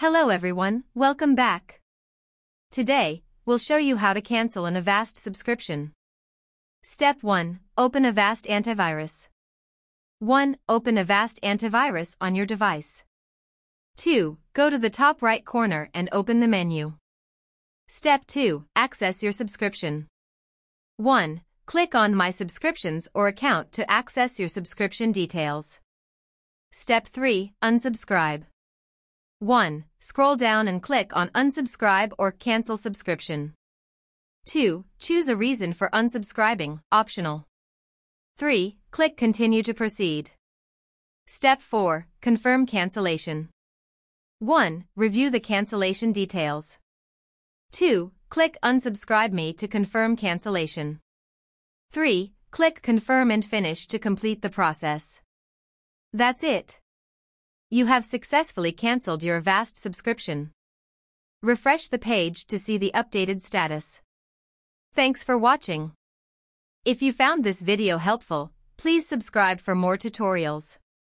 Hello everyone, welcome back. Today, we'll show you how to cancel an Avast subscription. Step 1. Open Avast Antivirus. 1. Open Avast Antivirus on your device. 2. Go to the top right corner and open the menu. Step 2. Access your subscription. 1. Click on My Subscriptions or Account to access your subscription details. Step 3. Unsubscribe. 1. Scroll down and click on Unsubscribe or Cancel Subscription. 2. Choose a reason for unsubscribing, optional. 3. Click Continue to proceed. Step 4. Confirm cancellation. 1. Review the cancellation details. 2. Click Unsubscribe Me to confirm cancellation. 3. Click Confirm and Finish to complete the process. That's it. You have successfully cancelled your Avast subscription. Refresh the page to see the updated status. Thanks for watching. If you found this video helpful, please subscribe for more tutorials.